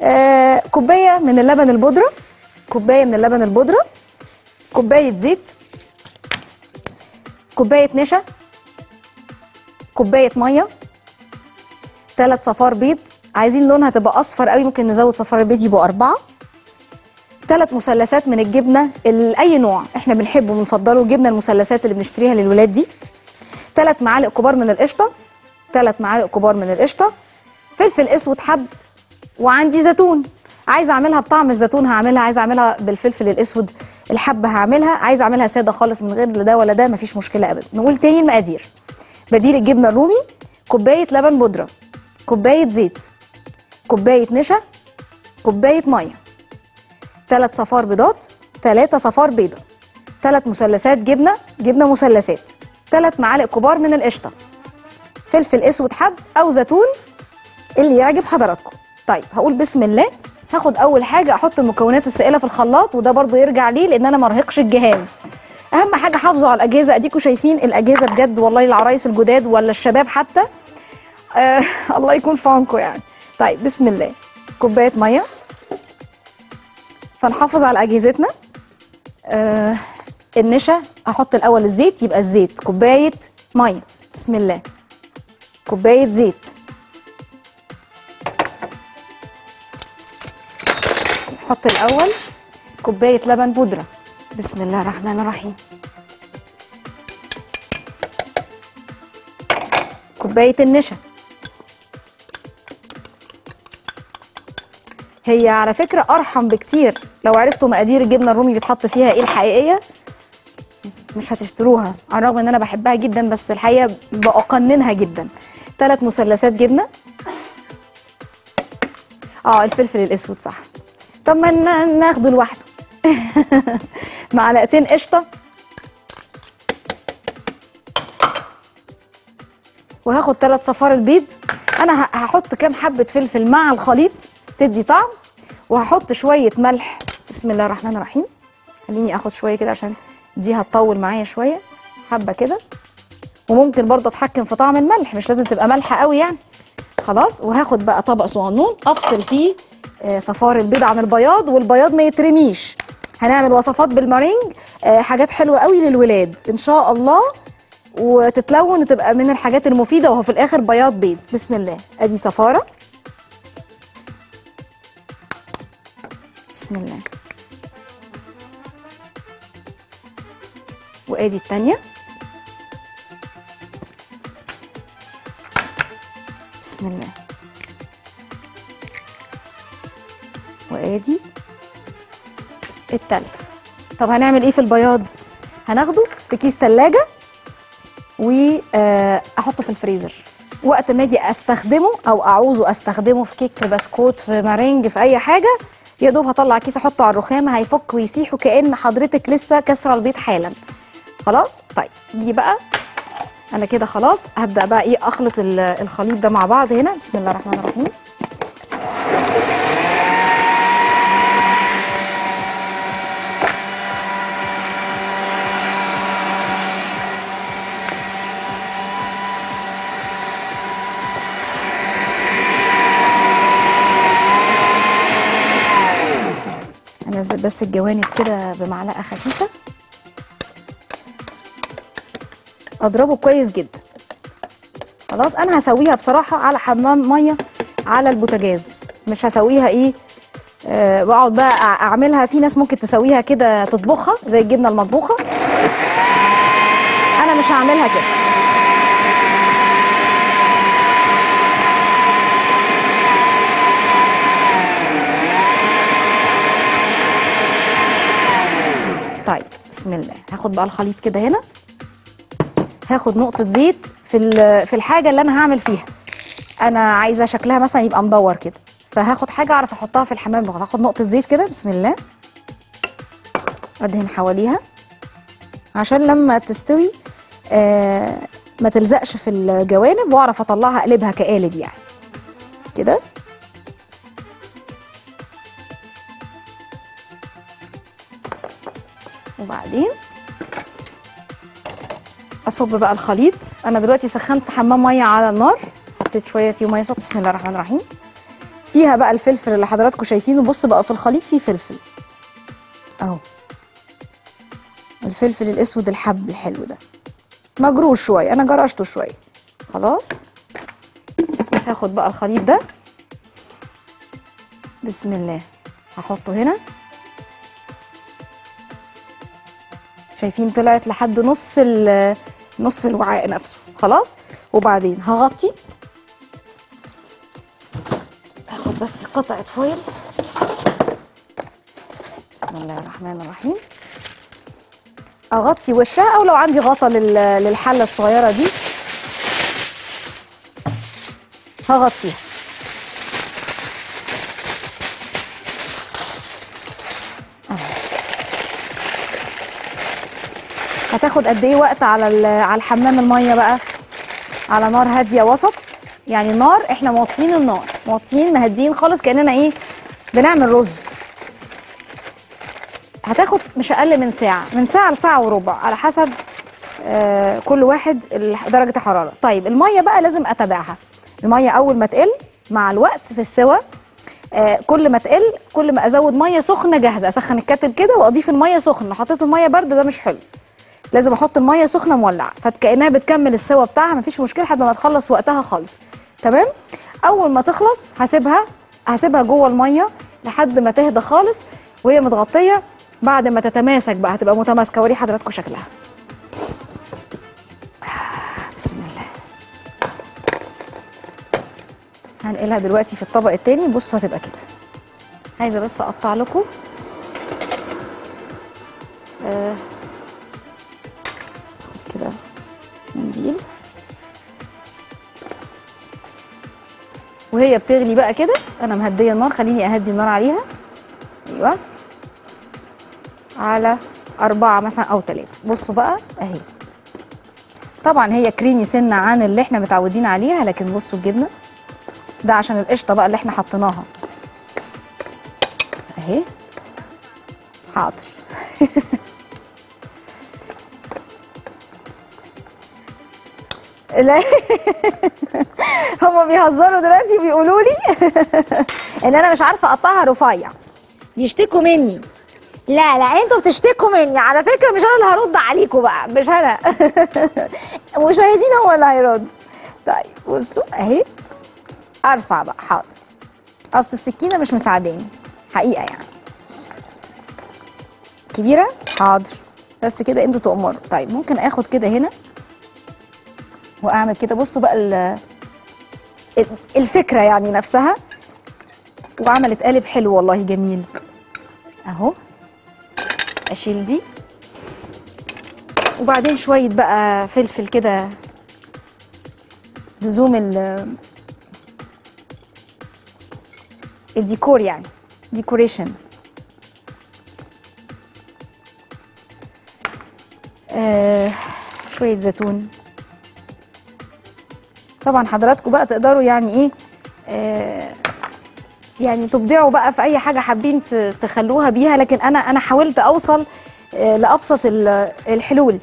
آه كوباية من اللبن البودرة كوباية من اللبن البودرة كوباية زيت كوباية نشا كوباية مية ثلاث صفار بيض. عايزين لونها تبقى أصفر قوي ممكن نزود صفار البيض يبقوا أربعة. ثلاث مثلثات من الجبنة ال- أي نوع إحنا بنحبه بنفضله الجبنه المثلثات اللي بنشتريها للولاد دي. ثلاث معالق كبار من القشطة ثلاث معالق كبار من القشطة. فلفل أسود حب وعندي زيتون. عايزه اعملها بطعم الزيتون هعملها عايزه اعملها بالفلفل الاسود الحب هعملها عايزه اعملها سادة خالص من غير لا ده ولا ده مفيش مشكلة ابدا. نقول تاني المقادير. بديل الجبنة الرومي كوباية لبن بودرة كوباية زيت كوباية نشا كوباية مية. ثلاث صفار بيضات ثلاثة صفار بيضة. ثلاث مثلثات جبنة جبنة مثلثات. ثلاث معالق كبار من القشطة. فلفل أسود حب أو زيتون اللي يعجب حضراتكم. طيب هقول بسم الله. هاخد أول حاجة أحط المكونات السائلة في الخلاط وده برضو يرجع ليه لأن أنا مرهقش الجهاز. أهم حاجة حافظوا على الأجهزة. اديكم شايفين الأجهزة بجد والله العرايس الجداد ولا الشباب حتى. آه الله يكون في عونكم يعني. طيب بسم الله. كوباية مية. فنحافظ على أجهزتنا. آه النشا. هحط الأول الزيت يبقى الزيت. كوباية مية. بسم الله. كوباية زيت. نحط الأول كوباية لبن بودرة. بسم الله الرحمن الرحيم. كوباية النشا. هي على فكرة أرحم بكتير. لو عرفتوا مقادير الجبنة الرومي بيتحط فيها إيه الحقيقية مش هتشتروها. على الرغم إن أنا بحبها جدا بس الحقيقة بقننها جدا. ثلاث مثلثات جبنة. آه الفلفل الأسود صح. طب ما نا- ناخده لوحده. معلقتين قشطة. وهاخد ثلاث صفار البيض. أنا هحط كام حبة فلفل مع الخليط تدي طعم. وهحط شوية ملح. بسم الله الرحمن الرحيم. خليني آخد شوية كده عشان دي هتطول معايا شوية. حبة كده. وممكن برضه أتحكم في طعم الملح. مش لازم تبقى مالحة قوي يعني. خلاص. وهاخد بقى طبق صغنون. أفصل فيه صفار البيض عن البياض والبياض ما يترميش. هنعمل وصفات بالمارينج آه، حاجات حلوة قوي للولاد. إن شاء الله وتتلون وتبقى من الحاجات المفيدة وهو في الآخر بياض بيض. بسم الله. أدي صفارة. بسم الله. وآدي التانية. بسم الله. وادي التالتة طب هنعمل إيه في البياض؟ هناخده في كيس تلاجة واحطه في الفريزر. وقت ما أجي أستخدمه أو أعوزه أستخدمه في كيك في بسكوت في مارينج في أي حاجة يا دوب هطلع كيس أحطه على الرخامه هيفك ويسيح وكأن حضرتك لسه كسره البيض حالا. خلاص؟ طيب دي بقى. أنا كده خلاص هبدأ بقى إيه أخلط ال- الخليط ده مع بعض هنا. بسم الله الرحمن الرحيم. انزل بس الجوانب كده بمعلقة خفيفة. أضربه كويس جدا. خلاص أنا هسويها بصراحة على حمام مية على البوتاجاز. مش هسويها إيه أه بقى أعملها. في ناس ممكن تسويها كده تطبخها زي الجبنة المطبوخة. أنا مش هعملها كده. طيب بسم الله. هاخد بقى الخليط كده هنا. هاخد نقطة زيت في في الحاجة اللي أنا هعمل فيها. أنا عايزة شكلها مثلا يبقى مدور كده. فهاخد حاجة أعرف أحطها في الحمام. هاخد نقطة زيت كده. بسم الله. أدهن حواليها. عشان لما تستوي آه ما تلزقش في الجوانب وأعرف أطلعها أقلبها كقالب يعني. كده؟ وبعدين أصب بقى الخليط. أنا دلوقتي سخنت حمام مية على النار. حطيت شوية فيه مية بسم الله الرحمن الرحيم. فيها بقى الفلفل اللي حضراتكم شايفينه. بص بقى في الخليط فيه فلفل. أهو. الفلفل الأسود الحب الحلو ده. مجروش شوية. أنا جرشته شوية. خلاص. هاخد بقى الخليط ده. بسم الله. هحطه هنا. شايفين طلعت لحد نص نص الوعاء نفسه. خلاص؟ وبعدين هغطي. هاخد بس قطعة فويل. بسم الله الرحمن الرحيم. أغطي وشها أو لو عندي غطا لل- للحلة الصغيرة دي. هغطيها. هتاخد قد إيه وقت على على الحمام المية بقى؟ على نار هادية وسط. يعني النار إحنا موطيين النار. موطيين مهديين خالص كأننا إيه؟ بنعمل رز. هتاخد مش أقل من ساعة من ساعة لساعة وربع. على حسب آه كل واحد درجة الحراره طيب المية بقى لازم أتابعها. المية أول ما تقل مع الوقت في السوى آه كل ما تقل كل ما أزود مية سخنة جاهزة. أسخن الكاتل كده وأضيف المية سخنة. لو حطيت المية بارده ده مش حلو. لازم أحط الميه سخنه مولعه فكانها بتكمل السوا بتاعها مفيش مشكلة لحد ما تخلص وقتها خالص. تمام؟ أول ما تخلص هسيبها هسيبها جوه الميه لحد ما تهدى خالص وهي متغطية. بعد ما تتماسك بقى هتبقى متماسكة وري حضراتكم شكلها. بسم الله. هنقلها دلوقتي في الطبق التاني. بصوا هتبقى كده. عايزة بس أقطع لكم. آه. وهي بتغلي بقى كده. أنا مهدية النار خليني أهدي النار عليها. أيوه. على أربعة مثلا أو ثلاثة بصوا بقى أهي. طبعا هي كريمي سنة عن اللي إحنا متعودين عليها لكن بصوا الجبنة. ده عشان القشطة بقى اللي إحنا حطيناها. أهي. حاضر. لا. هما بيهزروا دلوقتي وبيقولوا لي إن أنا مش عارفة أقطعها رفيع. بيشتكوا مني. لا لا أنتوا بتشتكوا مني. على فكرة مش أنا اللي هرد عليكم بقى مش أنا. مشاهدين هو اللي هيرد. طيب بصوا أهي. أرفع بقى حاضر. أصل السكينة مش مساعداني. حقيقة يعني. كبيرة؟ حاضر. بس كده أنتوا تؤمروا. طيب ممكن آخد كده هنا؟ وأعمل كده. بصوا بقى ال- ال- الفكرة يعني نفسها. وعملت قالب حلو والله جميل. أهو. أشيل دي. وبعدين شوية بقى فلفل كده. لزوم ال الديكور يعني. ديكوريشن. آه شوية زيتون. طبعا حضراتكم بقى تقدروا يعني إيه آه يعني تبدعوا بقى في أي حاجة حابين تخلوها بيها لكن أنا أنا حاولت أوصل آه، لأبسط ال- الحلول.